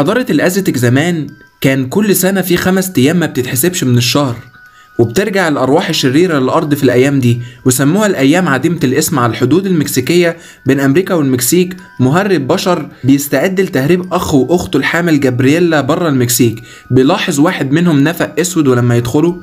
حضارة الأزتك زمان كان كل سنة في خمس أيام ما بتتحسبش من الشهر وبترجع الأرواح الشريرة للأرض في الأيام دي وسموها الأيام عديمة الاسم على الحدود المكسيكية بين أمريكا والمكسيك. مهرب بشر بيستعد لتهريب أخ وأخته الحامل جابرييلا بره المكسيك. بيلاحظ واحد منهم نفق أسود ولما يدخلوا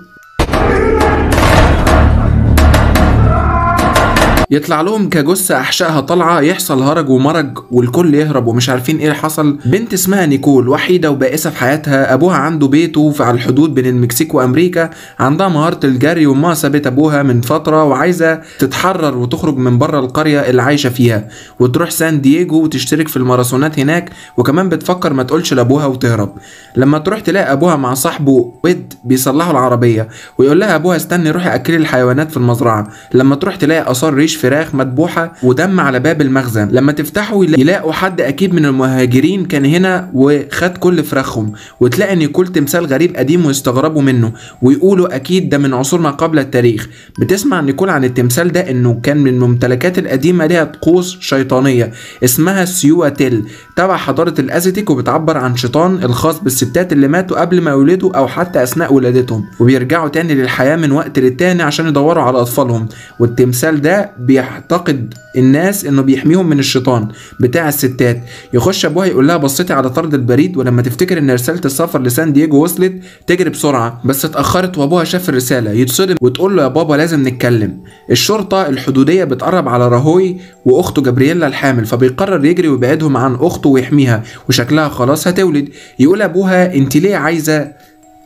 يطلع لهم كجثة أحشائها طالعة يحصل هرج ومرج والكل يهرب ومش عارفين إيه اللي حصل. بنت اسمها نيكول وحيدة وبائسة في حياتها. أبوها عنده بيته على الحدود بين المكسيك وأمريكا. عندها مهارة الجري وأمها سابت أبوها من فترة وعايزة تتحرر وتخرج من بره القرية اللي عايشة فيها. وتروح سان دييجو وتشترك في الماراثونات هناك وكمان بتفكر ما تقولش لأبوها وتهرب. لما تروح تلاقي أبوها مع صاحبه ود بيصلحوا العربية ويقول لها أبوها استني روحي أكلي الحيوانات في المزرعة. لما تروح تلاقي آثار ريش فراخ مذبوحة ودم على باب المخزن. لما تفتحوا يلا- يلاقوا حد أكيد من المهاجرين كان هنا وخد كل فراخهم وتلاقي نيكول تمثال غريب قديم ويستغربوا منه ويقولوا أكيد ده من عصور ما قبل التاريخ. بتسمع نيكول عن التمثال ده؟ إنه كان من الممتلكات القديمة ليها طقوس شيطانية اسمها سيواتيل تبع حضارة الأزتك وبتعبر عن شيطان الخاص بالستات اللي ماتوا قبل ما يولدوا أو حتى أثناء ولادتهم. وبيرجعوا تاني للحياة من وقت للتاني عشان يدوروا على أطفالهم. والتمثال ده بيعتقد الناس إنه بيحميهم من الشيطان بتاع الستات. يخش أبوها يقول لها بصيتي على طرد البريد ولما تفتكر إن رسالة السفر لسان دييجو وصلت تجري بسرعة بس اتأخرت وأبوها شاف الرسالة يتصدم وتقول له يا بابا لازم نتكلم. الشرطة الحدودية بتقرب على راهوي وأخته جابرييلا الحامل فبيقرر يجري ويبعدهم عن أخته ويحميها وشكلها خلاص هتولد. يقول أبوها أنت ليه عايزة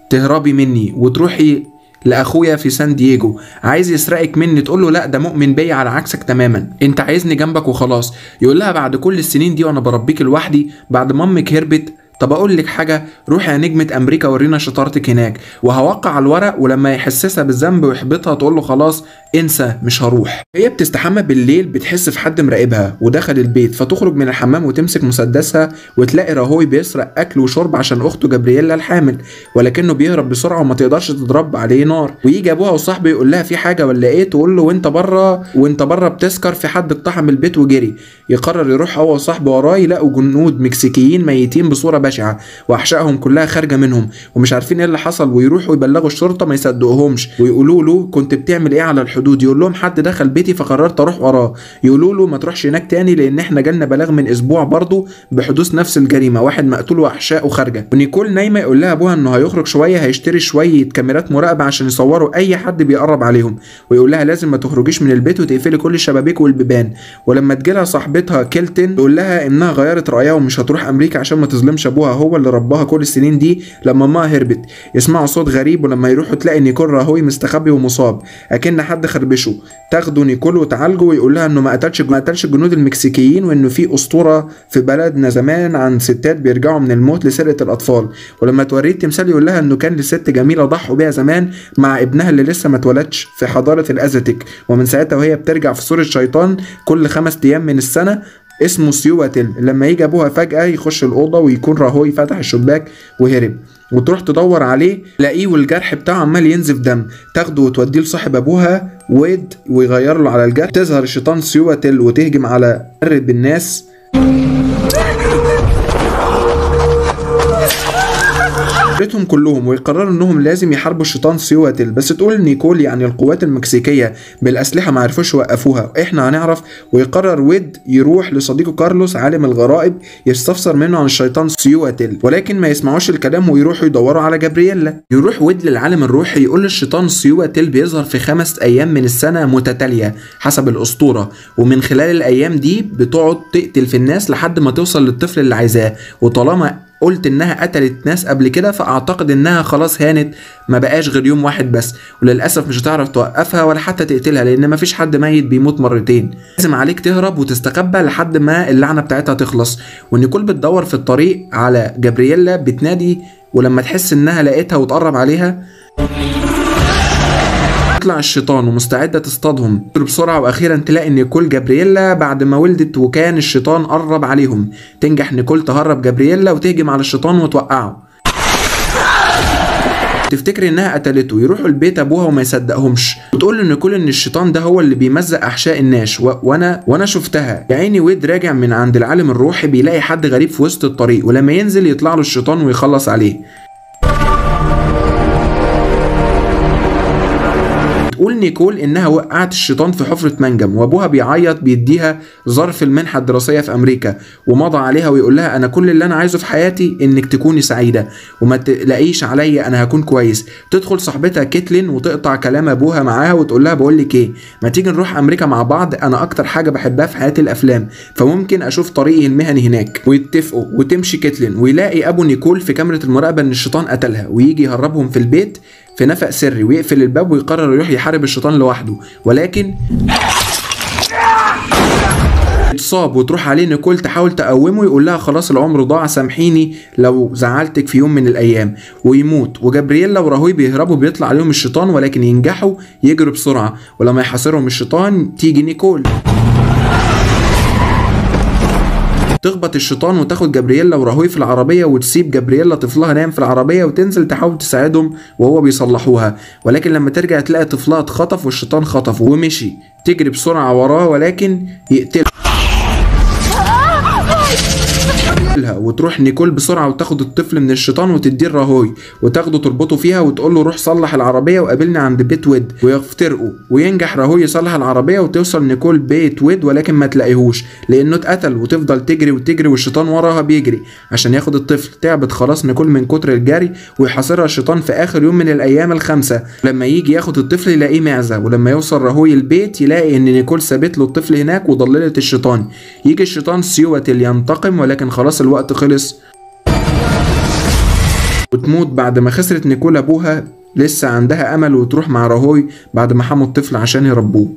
تهربي مني وتروحي لأخويا في سان دييجو. عايز يسرقك مني تقول له لا ده مؤمن بيا على عكسك تماما. انت عايزني جنبك وخلاص. يقول لها بعد كل السنين دي وأنا بربيك لوحدي بعد ما أمك هربت طب أقول لك حاجة روحي يا نجمة أمريكا ورينا شطارتك هناك. وهوقع على الورق ولما يحسسها بالذنب ويحبطها تقول له خلاص انسى مش هروح. هي بتستحمى بالليل بتحس في حد مراقبها ودخل البيت فتخرج من الحمام وتمسك مسدسها وتلاقي راهوي بيسرق أكل وشرب عشان أخته جابرييلا الحامل ولكنه بيهرب بسرعة وما تقدرش تضرب عليه نار. ويجي أبوها وصاحبه يقول لها في حاجة ولا إيه؟ تقول له وأنت بره وأنت بره بتسكر في حد اقتحم البيت وجري. يقرر يروح هو وصاحبه وراه يلاقوا جنود مكسيكيين ميتين بصورة بشعه وأحشائهم كلها خارجة منهم ومش عارفين إيه اللي حصل ويروحوا يبلغوا الشرطة ما يصدقوهمش. ويقولوا له كنت بتعمل إيه على الحدود؟ يقول لهم حد دخل بيتي فقررت أروح وراه. يقولوا له ما تروحش هناك تاني لأن إحنا جالنا بلاغ من أسبوع برضه بحدوث نفس الجريمة واحد مقتول وأحشائه خارجة. ونيكول نايمة يقول لها أبوها إنه هيخرج شوية هيشتري شوية كاميرات مراقبة عشان يصوروا أي حد بيقرب عليهم. ويقول لها لازم ما تخرجيش من البيت وتقفلي كل الشبابيك والبيبان. ولما تجيلها صاحبتها كيلتن تقول لها إنها غيرت رأيها ومش هتروح أمريكا عشان ما تظلمش ابوها هو اللي رباها كل السنين دي لما امها هربت. يسمعوا صوت غريب ولما يروحوا تلاقي نيكول راهوي مستخبي ومصاب. أكن حد خربشه تاخده نيكول وتعالجه ويقول لها إنه ما قتلش ما قتلش الجنود المكسيكيين وإنه في أسطورة في بلدنا زمان عن ستات بيرجعوا من الموت لسرقة الأطفال. ولما توريه التمثال يقول لها إنه كان لست جميلة ضحوا بيها زمان مع ابنها اللي لسه ما اتولدش في حضارة الازتك ومن ساعتها وهي بترجع في صورة شيطان كل خمس أيام من السنة اسمه سيواتل. لما يجي أبوها فجأة يخش الأوضة ويكون راهوي فتح الشباك وهرب. وتروح تدور عليه تلاقيه والجرح بتاعه عمال ينزف دم. تاخده وتوديه لصاحب أبوها ويد ويغير له على الجرح. تظهر الشيطان سيواتل وتهجم على قرب الناس. قتلتهم كلهم ويقرروا إنهم لازم يحاربوا الشيطان سيواتل بس تقول نيكول يعني القوات المكسيكية بالأسلحة ما عرفوش يوقفوها. إحنا هنعرف ويقرر ويد يروح لصديقه كارلوس عالم الغرائب يستفسر منه عن الشيطان سيواتل ولكن ما يسمعوش الكلام ويروحوا يدوروا على جابرييلا. يروح ويد للعالم الروحي يقول له الشيطان سيواتل بيظهر في خمس أيام من السنة متتالية حسب الأسطورة. ومن خلال الأيام دي بتقعد تقتل في الناس لحد ما توصل للطفل اللي عايزاه. وطالما قلت إنها قتلت ناس قبل كده فأعتقد إنها خلاص هانت ما بقاش غير يوم واحد بس وللأسف مش هتعرف توقفها ولا حتى تقتلها لأن مفيش حد ميت بيموت مرتين. لازم عليك تهرب وتستخبى لحد ما اللعنة بتاعتها تخلص. ونيكول بتدور في الطريق على جابرييلا بتنادي ولما تحس إنها لقيتها وتقرب عليها تطلع الشيطان ومستعدة تصطادهم. بسرعة وأخيرا تلاقي نيكول جابرييلا بعد ما ولدت وكان الشيطان قرب عليهم. تنجح نيكول تهرب جابرييلا وتهجم على الشيطان وتوقعه. تفتكر إنها قتلته؟ يروحوا البيت أبوها وما يصدقهمش. وتقول له نيكول إن الشيطان ده هو اللي بيمزق أحشاء الناس. و... وأنا وأنا شفتها. يا عيني ويد راجع من عند العالم الروحي بيلاقي حد غريب في وسط الطريق. ولما ينزل يطلع له الشيطان ويخلص عليه. تقول نيكول إنها وقعت الشيطان في حفرة منجم وأبوها بيعيط بيديها ظرف المنحة الدراسية في أمريكا ومضى عليها ويقول لها أنا كل اللي أنا عايزه في حياتي إنك تكوني سعيدة وما تلاقيش عليا أنا هكون كويس. تدخل صاحبتها كيتلين وتقطع كلام أبوها معاها وتقول لها بقول لك إيه ما تيجي نروح أمريكا مع بعض؟ أنا أكتر حاجة بحبها في حياتي الأفلام فممكن أشوف طريقي المهني هناك. ويتفقوا وتمشي كيتلين ويلاقي أبو نيكول في كاميرا المراقبة إن الشيطان قتلها ويجي يهربهم في البيت في نفق سري ويقفل الباب ويقرر يروح يحارب الشيطان لوحده. ولكن اتصاب وتروح عليه نيكول تحاول تقومه يقول لها خلاص العمر ضاع سامحيني لو زعلتك في يوم من الأيام. ويموت. وجابرييلا وراهوي بيهربوا بيطلع عليهم الشيطان ولكن ينجحوا يجروا بسرعة. ولما يحاصرهم الشيطان تيجي نيكول. تخبط الشيطان وتاخد جابرييلا وراهوي في العربية وتسيب جابرييلا طفلها نايم في العربية وتنزل تحاول تساعدهم وهو بيصلحوها. ولكن لما ترجع تلاقي طفلها اتخطف والشيطان خطفه ومشي. تجري بسرعة وراه ولكن وتروح نيكول بسرعة وتاخد الطفل من الشيطان وتديه راهوي وتاخده تربطه فيها وتقول له روح صلح العربية وقابلني عند بيت ويد ويفترقوا وينجح راهوي يصلح العربية وتوصل نيكول بيت ويد ولكن ما تلاقيهوش لأنه اتقتل وتفضل تجري وتجري والشيطان وراها بيجري عشان ياخد الطفل. تعبت خلاص نيكول من كتر الجري ويحاصرها الشيطان في آخر يوم من الأيام الخمسة. لما يجي ياخد الطفل يلاقيه معزة ولما يوصل راهوي البيت يلاقي إن نيكول سابت له الطفل هناك وضللت الشيطان. يجي الشيطان سيوتل ينتقم ولكن خلاص الوقت خلص. وتموت بعد ما خسرت نيكول أبوها لسه عندها أمل وتروح مع راهوي بعد ما حموا الطفل عشان يربوه.